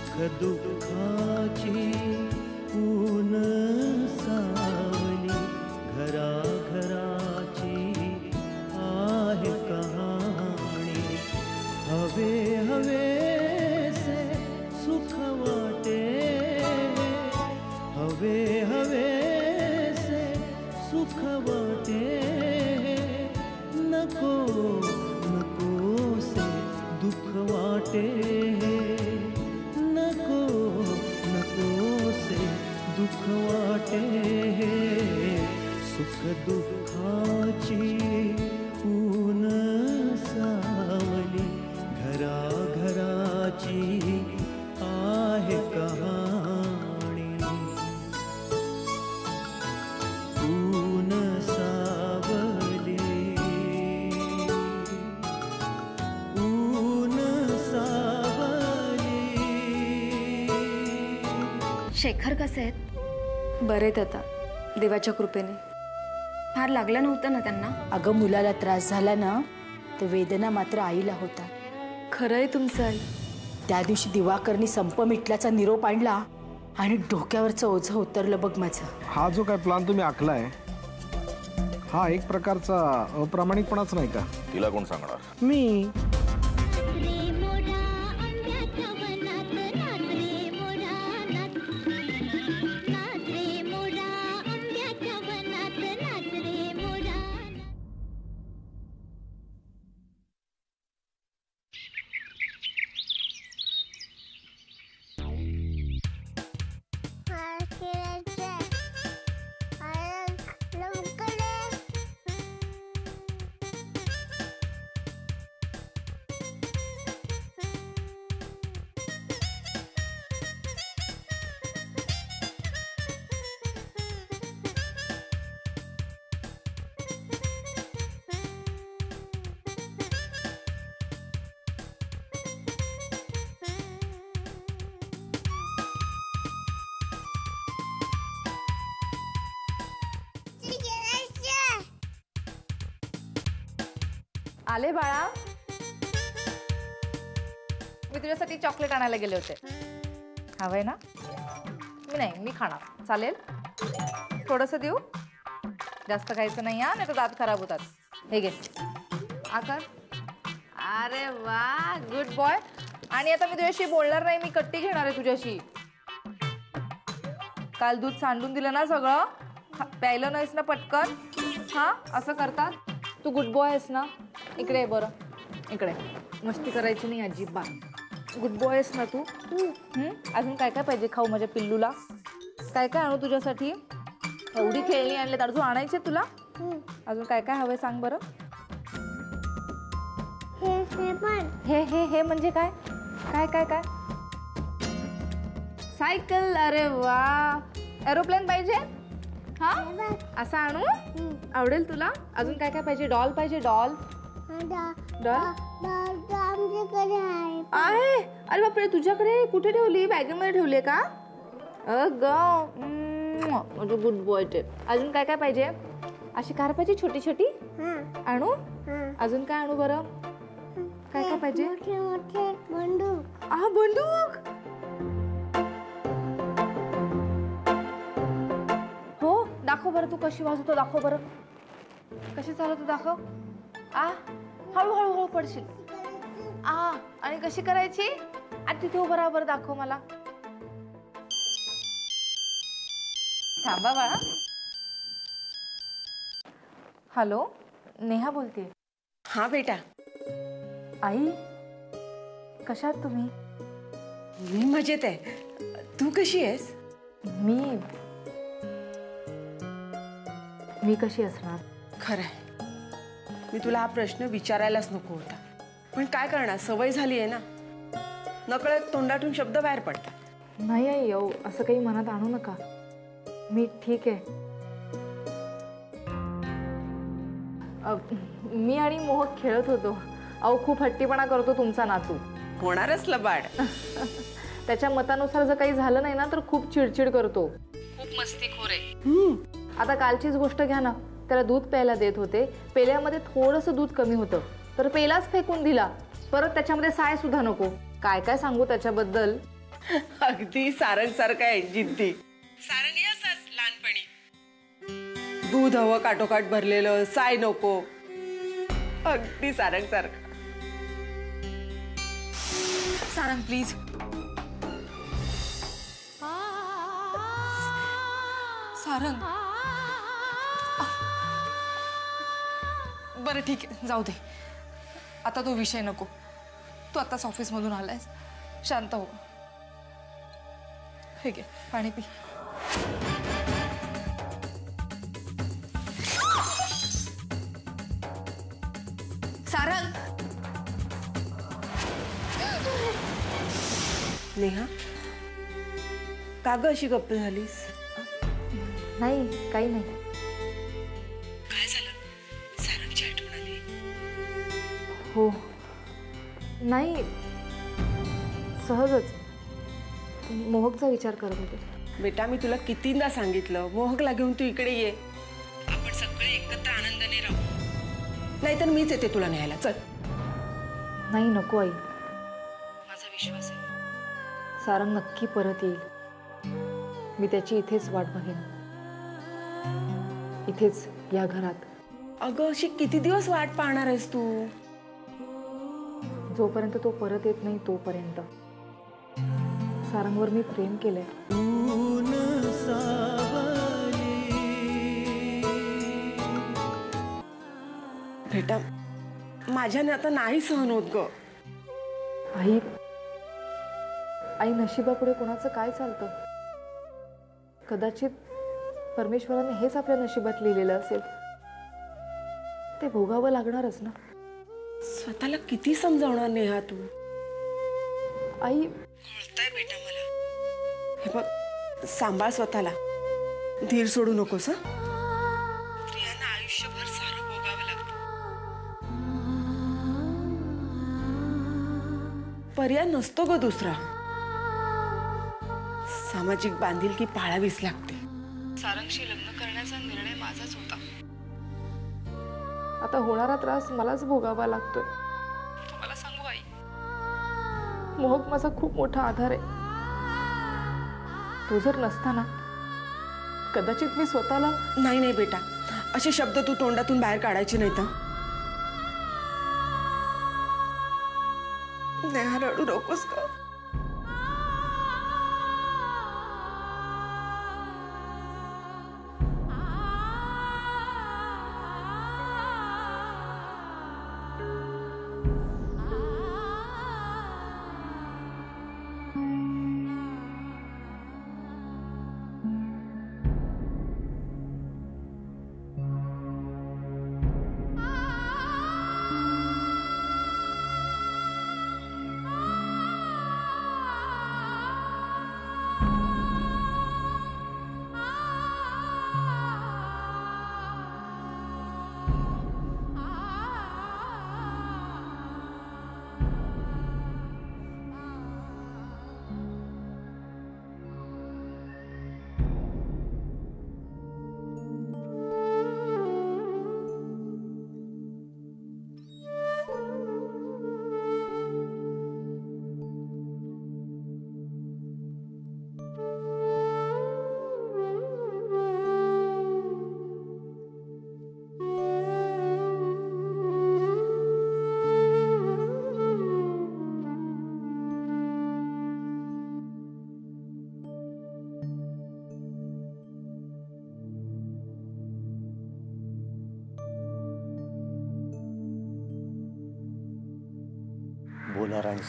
सुख दुःखाची शेखर कसे आहेत? बरे आता देवाच्या कृपेने. फार लागलं नव्हतं ना त्यांना? अगं मुलाला त्रास झाला ना तर वेदना मात्र आईला होता. खरं आहे तुमचं आई. त्या दिवशी दिवाकरनी संप मिटल्याचा निरोप आणला आणि डोक्यावरचं ओझं उतरलं बघ माझं. हा जो काय प्लान तुम्ही आखलाय हा एक प्रकारचा अप्रामाणिकपणाच नाही का? तिला कोण सांगणार? मी? आले बाळा. मी तुझ्यासाठी चॉकलेट आणायला गेले होते. हवंय ना? मी नाही मी खाणार. चालेल? थोडंसं देऊ? जास्त खायचं नाही हा? नाही तर दात खराब होतात. हे घे. आकार. अरे वा गुड बॉय आणि आता मी तुझ्याशी बोलणार नाही मी कट्टी घेणार आहे तुझ्याशी. काल दूध सांडून दिलं ना सगळं? प्यायलं नाहीस ना पटकन? हा असं करतात? तू गुड बॉय आहेस ना? इकडे ये बरं. इकडे. मस्ती करायची नाही अजिबात. गुड बॉय आहेस ना तू. हं? अजून काय काय पाहिजे खाऊ माझ्या पिल्लूला? काय काय आणू तुझ्यासाठी? एवढी खेळणी आणले तर अजून आणायचे तुला? अजून काय काय हवंय सांग बरं. हे हे हे म्हणजे काय? काय काय काय? सायकल? अरे वा. एरोप्लेन पाहिजे? हा? असं आणू? आवडेल तुला? अजून काय काय पाहिजे? डॉल पाहिजे डॉल आहे. अरे बापरे तुझ्याकडे कुठे ठेवली? बॅगेमध्ये ठेवली का? अग म्हणजे गुड बॉय ते अजून काय काय पाहिजे? अशी कार पाहिजे छोटी? छोटी आणू? अजून काय आणू बरं? काय काय पाहिजे? आ बंदूक? हो दाखव बरं तू कशी वाजवतो दाखव बरं. कशी चालवतो दाखव. आ? हळू हळू हळू पडशील. आ आणि कशी करायची? आ तिथे उभं राहा बरं दाखव मला. थांबा बाळा. हॅलो नेहा बोलते हा बेटा. आई कशात तुम्ही? मी मजेत आहे. तू कशी आहेस? मी मी कशी असणार? खरंय मी तुला हा प्रश्न विचारायलाच नको होता. पण काय करणार? सवय झाली आहे ना. नकळत तोंडातून शब्द बाहेर पडतात. नाही आई येऊ असं काही मनात आणू नका. मी ठीक आहे. मी आणि मोहक खेळत होतो. अहो खूप हट्टीपणा करतो तुमचा नातू. होणारच लबाड. त्याच्या मतानुसार जर काही झालं नाही ना तर खूप चिडचिड करतो. खूप मस्तीखोर आहे. आता कालचीच गोष्ट घ्या ना. त्याला दूध प्यायला देत होते. पेल्यामध्ये थोडंसं दूध कमी होतं. तर पेलाच फेकून दिला. परत त्याच्यामध्ये साय सुद्धा नको. काय काय सांगू त्याच्याबद्दल? अगदी सारंग सारखा आहे जिद्दी. सारंग लहानपणी. दूध हवं काठोकाठ भरलेलं साय नको. अगदी सारंग सारखं सारंग प्लीज सारंग. बरं ठीक आहे. जाऊ दे. आता तो विषय नको. तू आताच ऑफिसमधून आलायस. शांत हो. हे घे पाणी पी. सारंग! नेहा का ग अशी गप्प झालीस? नाही काही नाही. हो. नाही सहजच. मोहकचा विचार करत होते. बेटा मी तुला कितींदा सांगितलं. मोहकला घेऊन तू इकडे ये. आपण सगळे एकत्र आनंदाने राहू. नाहीतर मीच येते तुला न्यायला. चल. नाही नको आई. माझा विश्वास आहे. सारंग नक्की परत येईल. मी त्याची इथेच वाट बघेन. इथेच या घरात. अगं अशी किती दिवस वाट पाहणार आहेस तू? जोपर्यंत तो परत येत नाही तोपर्यंत. सारंगवर मी प्रेम केलंय. बेटा माझ्याने आता नाही सहन होत ग. आई आई नशिबापुढे कोणाचं काय चालतं? कदाचित परमेश्वराने हेच आपल्या नशिबात लिहिलेलं असेल. ते भोगावं लागणारच ना. स्वतःला किती समजावणार नेहा तू? आई. कळतंय बेटा मला. हे बघ सांभाळ स्वतःला. धीर सोडू नकोस स्त्रियांना आयुष्यभर सारं भोगावं लागतं. पर्याय नसतो ग दुसरा. सामाजिक बांधिलकी पाळावीच लागते. सारंगशी लग्न करण्याचा निर्णय माझाच होता. आता होणारा त्रास मलाच भोगावा लागतोय. तुम्हाला सांगू आई. मोहक माझा खूप मोठा आधार आहे. तो जर नसताना कदाचित मी स्वतःला नाही नाही बेटा. असे शब्द तू तोंडातून बाहेर काढायचे नाहीत? नेहा रडू नकोस का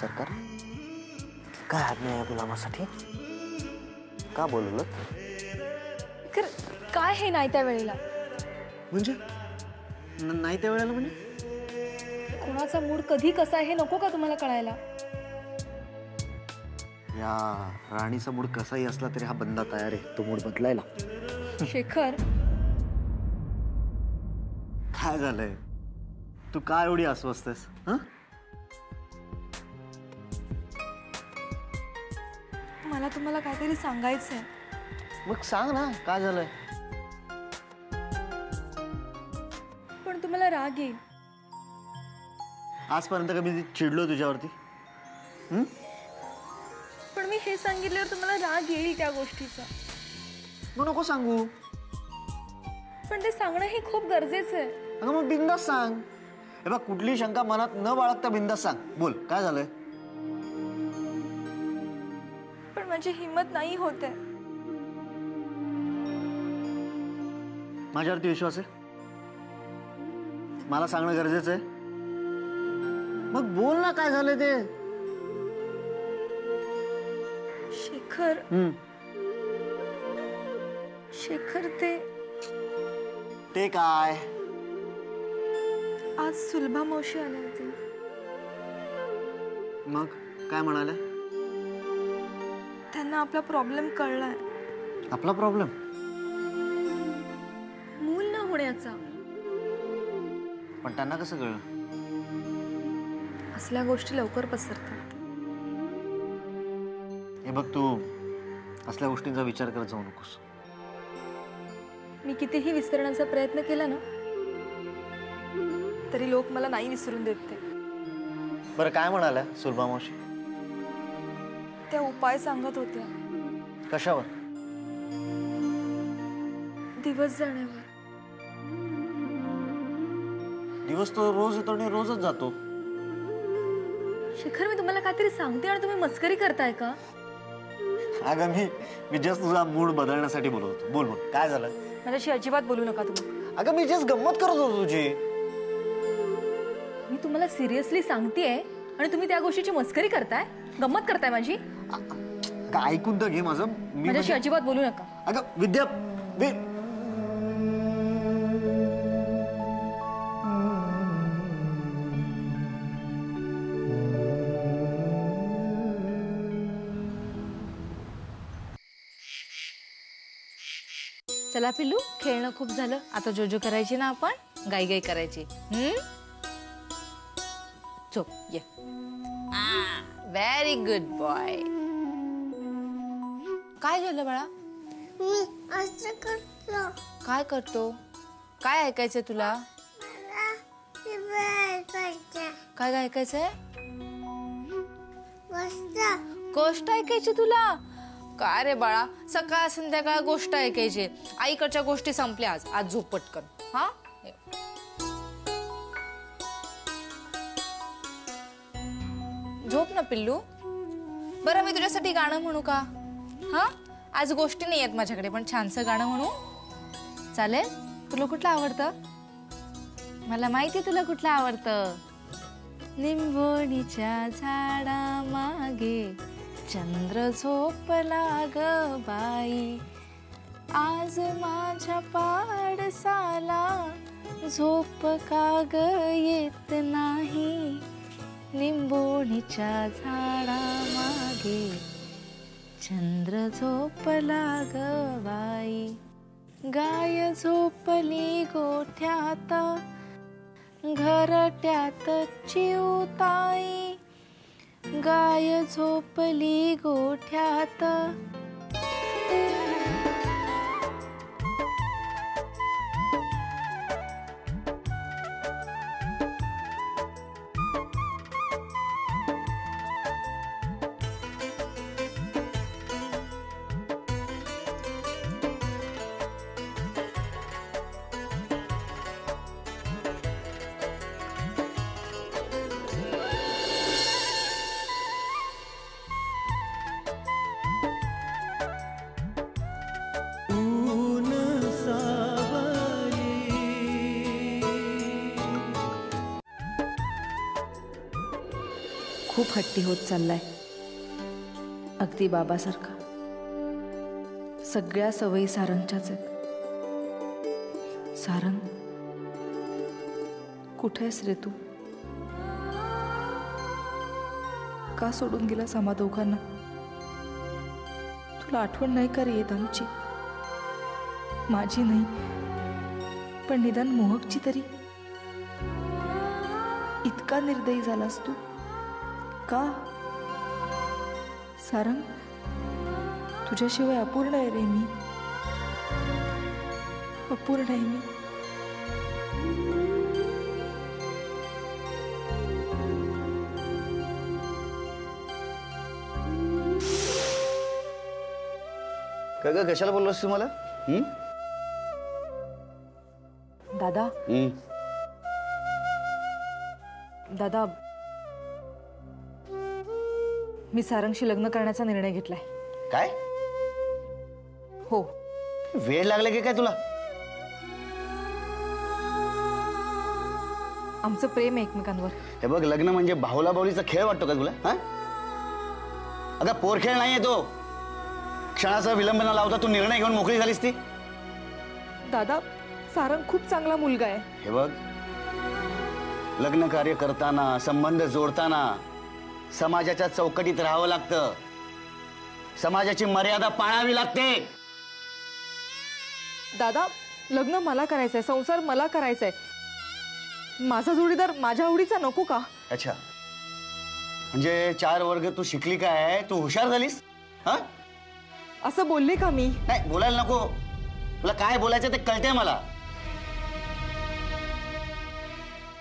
सरकार? काय आज्ञा आहे गुलामासाठी? का बोलवलं खर काय हे नाही त्या वेळेला? म्हणजे? न- नाही त्या वेळेला म्हणजे? कोणाचा मूड कधी कसा आहे हे नको का तुम्हाला कळायला? या राणीचा मूड कसाही असला तरी हा बंदा तयार आहे. तो मूड बदलायला. शेखर. काय झालंय? तू काय एवढी अस्वस्थ आहेस हं? मला तुम्हाला काहीतरी सांगायचं आहे मग सांग ना काय झालंय? पण तुम्हाला राग येईल. आजपर्यंत कमी चिडलो तुझ्यावरती? हं? पण मी हे सांगितल्यावर तुम्हाला राग येईल त्या गोष्टीचा. मग नको सांगू. पण ते सांगणं हे खूप गरजेचं आहे अगं मग बिंदास सांग. हे बघ कुठली शंका मनात न बाळगता बिंदास सांग. बोल काय झालंय? माझी हिंमत नाही होते माझ्यावरती विश्वास आहे? मला सांगणं गरजेचं आहे? मग बोल ना काय झालंय ते. शेखर. शेखर ते ते काय? आज सुलभा मावशी आल्या होती मग काय म्हणाले? त्यांना आपला प्रॉब्लेम कळलाय. आपला प्रॉब्लेम मूल न होण्याचा. पण त्यांना कसं कळलं? असल्या गोष्टी लवकर पसरतात. हे बघ तू असल्या गोष्टींचा विचार करत जाऊ नकोस. मी कितीही विसरण्याचा प्रयत्न केला ना तरी लोक मला नाही विसरून देत ते. बरं काय म्हणाल्या सुलभा मावशी? उपाय सांगत होत्या कशावर? दिवस जाण्यावर. दिवस तो रोज येतो आणि रोजच जातो. शेखर मी तुम्हाला काहीतरी सांगते आणि तुम्ही मस्करी करताय का? अगं मी मी जस्ट तुझा मूड बदलण्यासाठी बोलवतो बोल बोल. काय झालं? माझ्याशी अजिबात बोलू नका तुम्ही. अगं मी जस्ट गंमत करत होतो तुझी. मी तुम्हाला सिरियसली सांगतेय आणि तुम्ही त्या गोष्टीची मस्करी करताय? गंमत करताय माझी? अगं ऐकून तर घे माझं. मी माझ्याशी म्हणजे- अजिबात बोलू नका. अगं विद्या वि- चला पिल्लू खेळणं खूप झालं. आता जोजो करायची ना आपण? गाई गाई करायची. हम्म? झोप ये. व्हेरी गुड बॉय काय झालं बाळा? मी असं करतो. काय करतो? काय ऐकायचंय तुला? मला शिवाय ऐकायचं काय काय ऐकायचंय? मस्त. गोष्ट ऐकायची तुला? काय रे बाळा? सकाळ संध्याकाळ गोष्ट ऐकायची. आईकडच्या गोष्टी संपल्या आज. आज झोप पटकन. हा. झोप ना पिल्लू. बरं मी तुझ्यासाठी गाणं म्हणू का? हा? आज गोष्टी नाही आहेत माझ्याकडे पण छानसं गाणं म्हणू. चालेल? तुला कुठलं आवडतं? मला माहिती आहे तुला कुठलं आवडतं. निंबोणीच्या झाडा मागे चंद्र झोपला ग बाई. आज माझ्या पाडसाला झोप का ग येत नाही? निंबोणीच्या झाडा मागे चंद्र झोपला ग बाई गाय झोपली गोठ्यात घरट्यात चिवताई. गाय झोपली गोठ्यात खूप हट्टी होत चाललाय. अगदी बाबासारखा. सगळ्या सवयी सारंगच्याच आहेत. सारंग कुठे आहेस रे तू? का सोडून गेला आम्हा दोघांना? तुला आठवण नाही का रे येत आमची? माझी नाही पण निदान मोहकची तरी. इतका निर्दयी झालास तू. का? सारंग तुझ्याशिवाय अपूर्ण आहे रे मी. अपूर्ण आहे मी. काय ग कशाला बोललोस तू मला? हं? दादा. हं. दादा मी सारंगशी लग्न करण्याचा निर्णय घेतलाय. काय? हो. वेळ लागला की काय तुला? आमचं प्रेम आहे एकमेकांवर. हे बघ लग्न म्हणजे बाहुला बाहुलीचा खेळ वाटतो का तुला हा? अगं पोरखेळ नाहीये तो. क्षणाचा विलंब न लावता तू निर्णय घेऊन मोकळी झालीस ती. दादा सारंग खूप चांगला मुलगा आहे. हे बघ. लग्न कार्य करताना संबंध जोडताना समाजाच्या चौकटीत राहावं लागतं. समाजाची मर्यादा पाळावी लागते. दादा लग्न मला करायचंय संसार मला करायचाय. माझा जोडीदार माझ्या आवडीचा नको का? अच्छा. म्हणजे चार वर्ग तू शिकली काय? तू हुशार झालीस? हा? असं बोलले का मी? नाही बोलायला नको. तुला काय बोलायचं ते कळतंय मला.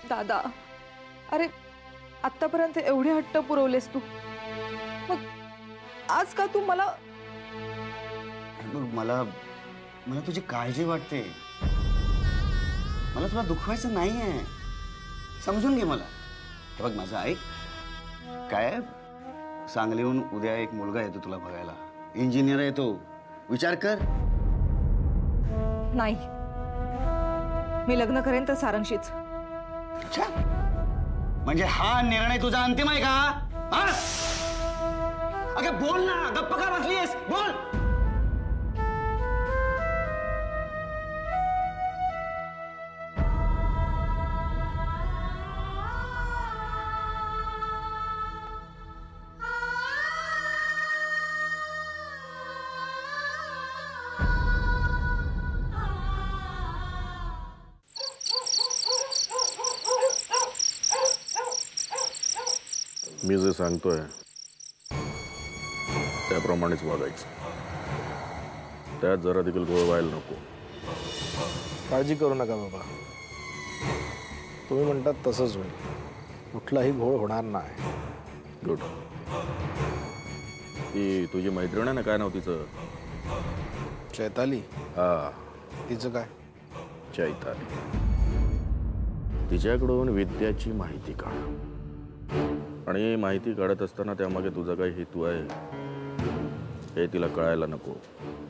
दादा अरे आतापर्यंत एवढे हट्ट पुरवलेस तू. मग आज का तू मला मला मला तुझी काळजी वाटते. मला तुला दुखवायचं नाहीये. समजून घे मला. हे बघ माझं ऐक. काय? सांगलीहून उद्या एक मुलगा येतो तुला बघायला. इंजिनियर आहे तो. विचार कर. नाही. मी लग्न करेन तर सारंगशीच. अच्छा. म्हणजे हा निर्णय तुझा अंतिम आहे का? हा? अगं बोल ना गप्प का बसलीस बोल! मी जे सांगतोय त्याप्रमाणेच वागायचं. त्यात जरा देखील गोळ व्हायला नको. काळजी करू नका बाबा. तुम्ही म्हणतात तसंच होईल. कुठलाही घोळ होणार नाही. गुड ती तुझी मैत्रीण आहे ना काय नाव तिचं? चैताली? हा. तिचं काय? चैताली. तिच्याकडून विद्याची माहिती काढ. आणि माहिती काढत असताना त्यामागे तुझा काही हेतू आहे. हे तिला कळायला नको.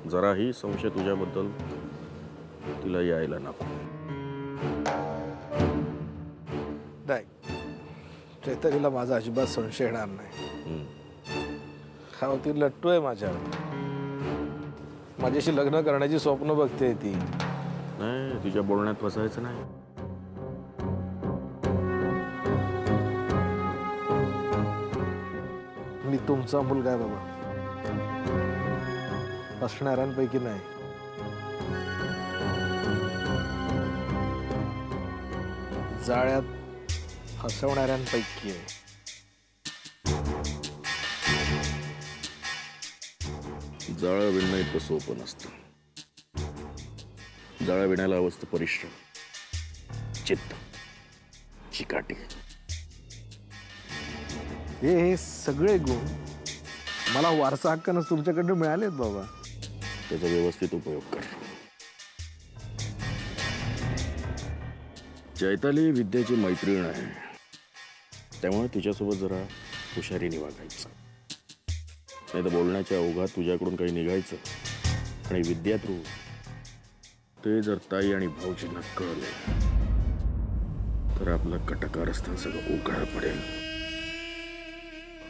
जराही संशय तुझ्याबद्दल तिला यायला नको. नाही. चैतालीला माझा अजिबात संशय येणार नाही. हा ती लट्टू आहे माझ्यावर. माझ्याशी लग्न करण्याची स्वप्न बघते ती. नाही तिच्या बोलण्यात फसायचं नाही. तुमचा मुलगा आहे बाबा. असणाऱ्यांपैकी नाही. जाळ्यात हसवणाऱ्यांपैकी आहे. जाळं विणणं इतकं सोपं नसतं. जाळं विणायला असतं परिश्रम. चित्त. चिकाटी. हे हे सगळे गुण मला वारसा हक्कानं तुमच्याकडनं मिळालेत बाबा. त्याचा व्यवस्थित उपयोग कर. चैताली विद्येची मैत्रीण आहे. त्यामुळे तिच्यासोबत जरा हुशारीने वागायचं नाही तर बोलण्याच्या अवघात तुझ्याकडून काही निघायचं. आणि विद्या थ्रू ते जर ताई आणि भाऊजींना कळले तर आपलं कटकारस्थान सगळं उघड पडेल.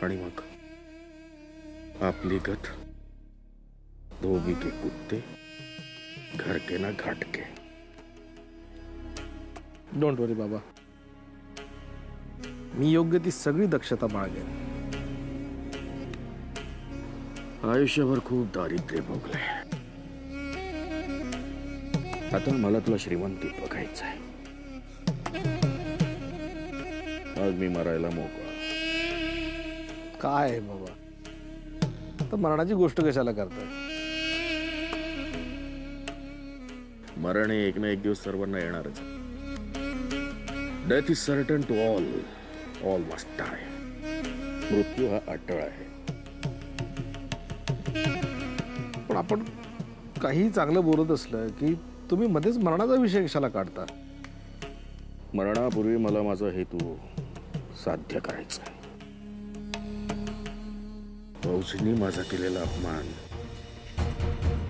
आणि मग आपली गत धोबी के कुत्ते घर के ना घाट के. डोंट वरी बाबा. मी योग्य ती सगळी दक्षता बाळगेन. आयुष्यभर खूप दारिद्र्य भोगले आता मला तुला श्रीमंती बघायचं आहे आज मी मरायला मोकळा. काय आहे बाबा? तर मरणाची गोष्ट कशाला करताय? मरण हे एक ना एक दिवस सर्वांना येणारच death is certain to all all must die मृत्यू हा अटळ आहे. पण आपण काही चांगलं बोलत असलं की तुम्ही मध्येच मरणाचा विषय कशाला काढता? मरणापूर्वी मला माझा हेतू साध्य करायचा आहे. फौजीने माझा केलेला अपमान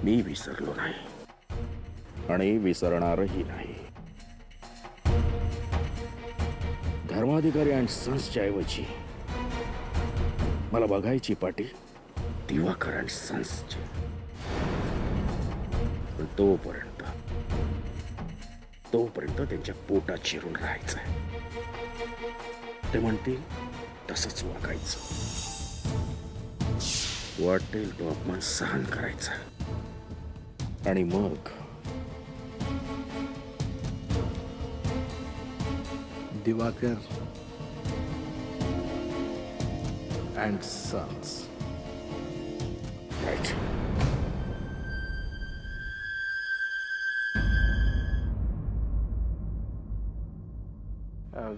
मी विसरलो नाही आणि विसरणारही नाही धर्माधिकारी आणि सन्सच्या ऐवजी मला बघायची पाटी दिवाकर आणि सन्सची पण तोपर्यंत तोपर्यंत त्यांच्या पोटात शिरून राहायचं ते म्हणतील तसंच वागायचं वाटेल तो अपमान सहन करायचा. आणि मग? Diwakar and sons right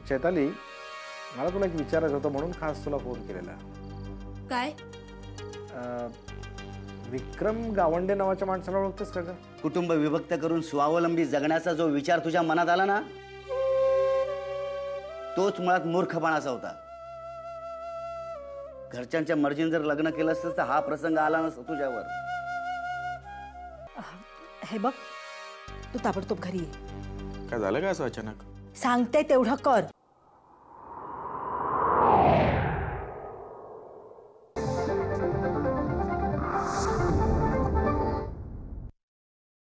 Chaitali मला तुला एक विचारायचं होतं म्हणून खास तुला फोन केलेला. काय? विक्रम गावंडे नावाच्या माणसाला ओळखतेस का ग? कुटुंब विभक्त करून स्वावलंबी जगण्याचा जो विचार तुझ्या मनात आला ना तोच मुळात मूर्खपणाचा होता. घरच्यांच्या मर्जीने जर लग्न केलं असतं तर हा प्रसंग आला नसता तुझ्यावर. हे बघ तू ताबडतोब घरी ये. काय झालं का असं अचानक? सांगते तेवढं कर.